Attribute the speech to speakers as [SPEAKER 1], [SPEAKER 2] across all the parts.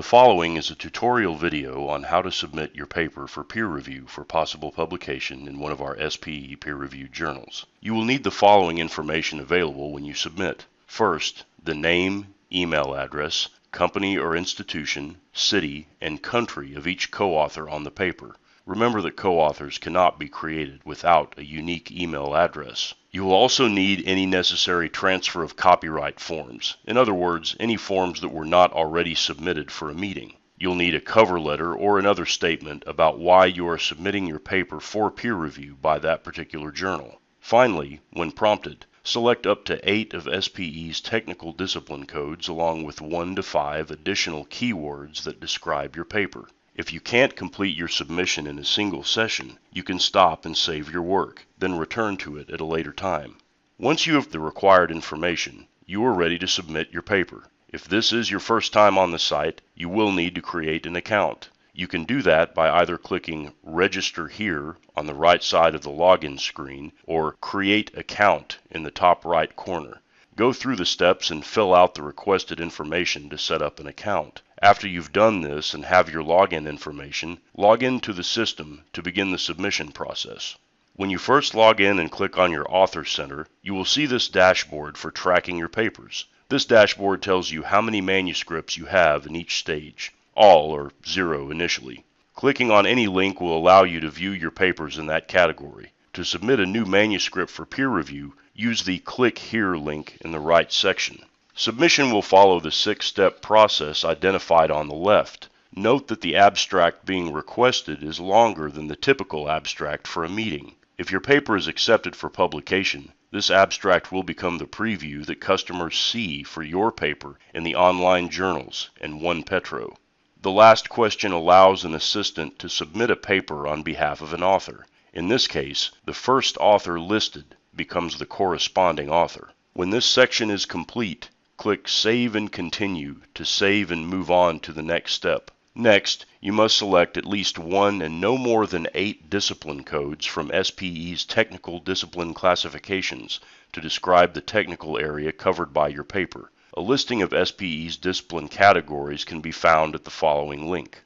[SPEAKER 1] The following is a tutorial video on how to submit your paper for peer review for possible publication in one of our SPE peer-reviewed journals. You will need the following information available when you submit. First, the name, email address, company or institution, city, and country of each co-author on the paper. Remember that co-authors cannot be created without a unique email address. You will also need any necessary transfer of copyright forms. In other words, any forms that were not already submitted for a meeting. You'll need a cover letter or another statement about why you are submitting your paper for peer review by that particular journal. Finally, when prompted, select up to eight of SPE's technical discipline codes along with one to five additional keywords that describe your paper. If you can't complete your submission in a single session, you can stop and save your work, then return to it at a later time. Once you have the required information, you are ready to submit your paper. If this is your first time on the site, you will need to create an account. You can do that by either clicking Register Here on the right side of the login screen or Create Account in the top right corner. Go through the steps and fill out the requested information to set up an account. After you've done this and have your login information, log in to the system to begin the submission process. When you first log in and click on your Author Center, you will see this dashboard for tracking your papers. This dashboard tells you how many manuscripts you have in each stage. All are zero initially. Clicking on any link will allow you to view your papers in that category. To submit a new manuscript for peer review, use the Click Here link in the right section. Submission will follow the six-step process identified on the left. Note that the abstract being requested is longer than the typical abstract for a meeting. If your paper is accepted for publication, this abstract will become the preview that customers see for your paper in the online journals and OnePetro. The last question allows an assistant to submit a paper on behalf of an author. In this case, the first author listed becomes the corresponding author. When this section is complete, Click Save and Continue to save and move on to the next step. Next, you must select at least one and no more than eight discipline codes from SPE's technical discipline classifications to describe the technical area covered by your paper. A listing of SPE's discipline categories can be found at the following link.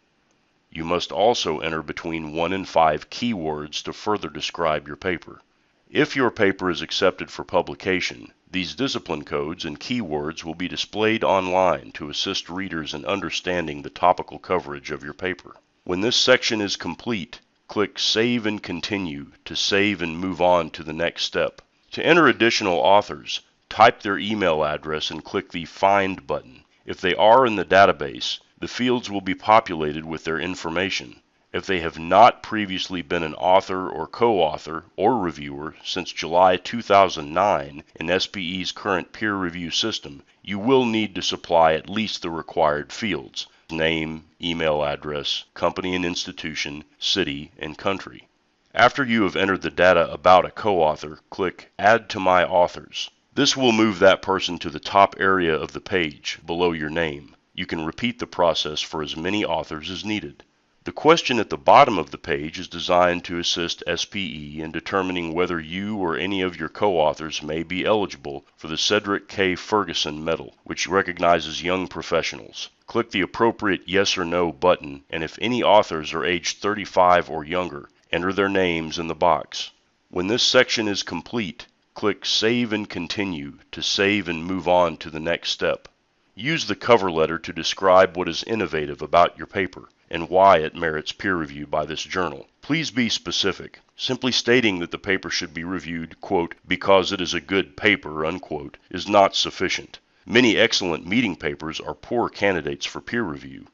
[SPEAKER 1] You must also enter between one and five keywords to further describe your paper. If your paper is accepted for publication, these discipline codes and keywords will be displayed online to assist readers in understanding the topical coverage of your paper. When this section is complete, click Save and Continue to save and move on to the next step. To enter additional authors, type their email address and click the Find button. If they are in the database, the fields will be populated with their information. If they have not previously been an author or co-author or reviewer since July 2009 in SPE's current peer review system, you will need to supply at least the required fields name, email address, company and institution, city, and country. After you have entered the data about a co-author, click Add to My Authors. This will move that person to the top area of the page, below your name. You can repeat the process for as many authors as needed. The question at the bottom of the page is designed to assist SPE in determining whether you or any of your co-authors may be eligible for the Cedric K. Ferguson Medal, which recognizes young professionals. Click the appropriate yes or no button, and if any authors are aged 35 or younger, enter their names in the box. When this section is complete, click Save and Continue to save and move on to the next step. Use the cover letter to describe what is innovative about your paper and why it merits peer review by this journal. Please be specific. Simply stating that the paper should be reviewed, quote, because it is a good paper, unquote, is not sufficient. Many excellent meeting papers are poor candidates for peer review.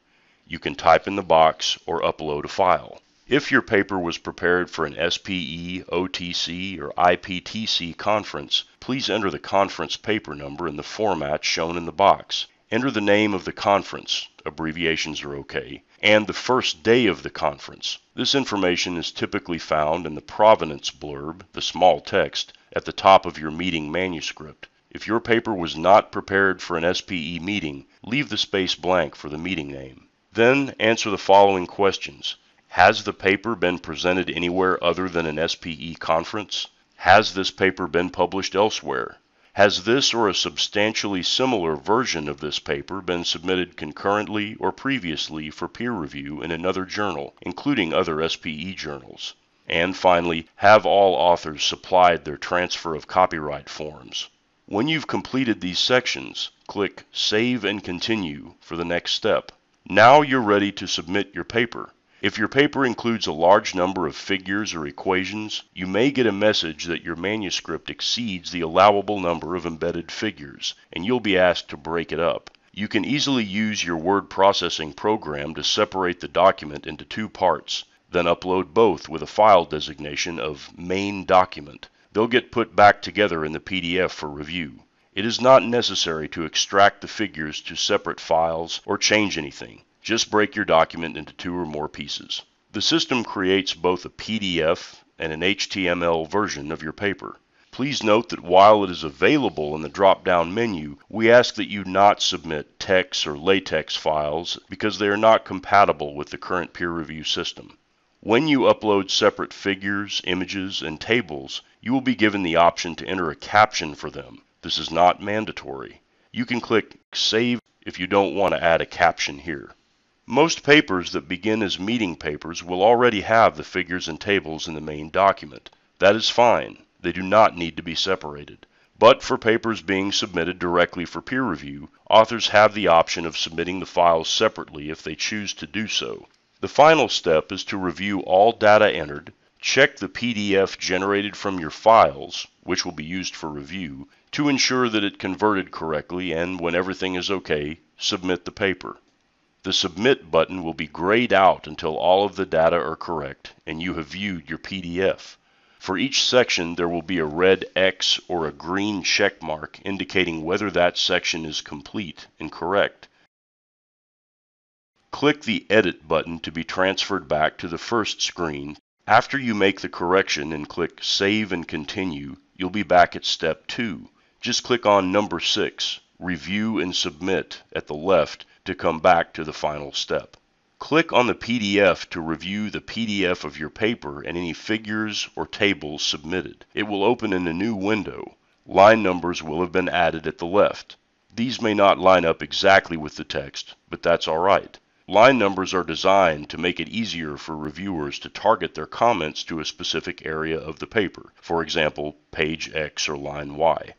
[SPEAKER 1] You can type in the box or upload a file. If your paper was prepared for an SPE, OTC, or IPTC conference, please enter the conference paper number in the format shown in the box. Enter the name of the conference, abbreviations are okay, and the first day of the conference. This information is typically found in the provenance blurb, the small text, at the top of your meeting manuscript. If your paper was not prepared for an SPE meeting, leave the space blank for the meeting name. Then answer the following questions. Has the paper been presented anywhere other than an SPE conference? Has this paper been published elsewhere? Has this or a substantially similar version of this paper been submitted concurrently or previously for peer review in another journal, including other SPE journals? And finally, have all authors supplied their transfer of copyright forms? When you've completed these sections, click Save and Continue for the next step. Now you're ready to submit your paper. If your paper includes a large number of figures or equations, you may get a message that your manuscript exceeds the allowable number of embedded figures, and you'll be asked to break it up. You can easily use your word processing program to separate the document into two parts, then upload both with a file designation of main document. They'll get put back together in the PDF for review. It is not necessary to extract the figures to separate files or change anything. Just break your document into two or more pieces. The system creates both a PDF and an HTML version of your paper. Please note that while it is available in the drop-down menu, we ask that you not submit text or LaTeX files because they are not compatible with the current peer review system. When you upload separate figures, images, and tables, you will be given the option to enter a caption for them. This is not mandatory. You can click Save if you don't want to add a caption here. Most papers that begin as meeting papers will already have the figures and tables in the main document. That is fine. They do not need to be separated. But for papers being submitted directly for peer review, authors have the option of submitting the files separately if they choose to do so. The final step is to review all data entered, check the PDF generated from your files, which will be used for review, to ensure that it converted correctly and when everything is okay, submit the paper. The Submit button will be grayed out until all of the data are correct and you have viewed your PDF. For each section there will be a red X or a green check mark indicating whether that section is complete and correct. Click the Edit button to be transferred back to the first screen. After you make the correction and click Save and Continue, you'll be back at step 2. Just click on number 6, Review and Submit at the left to come back to the final step. Click on the PDF to review the PDF of your paper and any figures or tables submitted. It will open in a new window. Line numbers will have been added at the left. These may not line up exactly with the text, but that's alright. Line numbers are designed to make it easier for reviewers to target their comments to a specific area of the paper, for example, page X or line Y.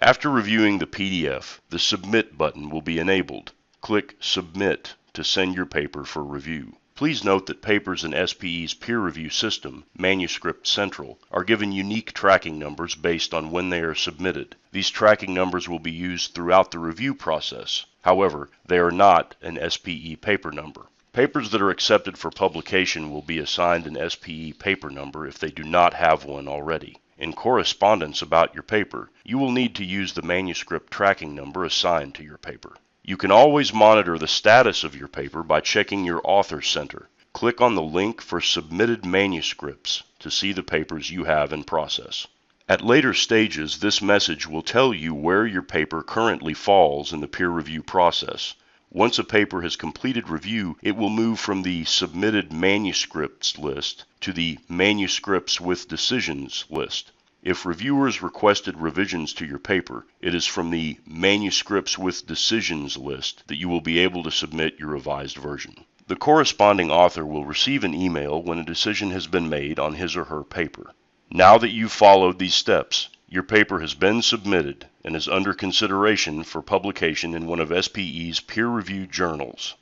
[SPEAKER 1] After reviewing the PDF, the Submit button will be enabled. Click Submit to send your paper for review. Please note that papers in SPE's peer review system, Manuscript Central, are given unique tracking numbers based on when they are submitted. These tracking numbers will be used throughout the review process. However, they are not an SPE paper number. Papers that are accepted for publication will be assigned an SPE paper number if they do not have one already. In correspondence about your paper, you will need to use the manuscript tracking number assigned to your paper. You can always monitor the status of your paper by checking your Author Center. Click on the link for submitted manuscripts to see the papers you have in process. At later stages, this message will tell you where your paper currently falls in the peer review process. Once a paper has completed review, it will move from the Submitted Manuscripts list to the Manuscripts with Decisions list. If reviewers requested revisions to your paper, it is from the Manuscripts with Decisions list that you will be able to submit your revised version. The corresponding author will receive an email when a decision has been made on his or her paper. Now that you've followed these steps, your paper has been submitted and is under consideration for publication in one of SPE's peer-reviewed journals.